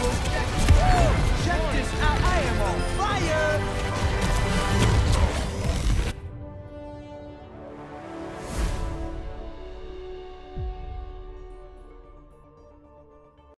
double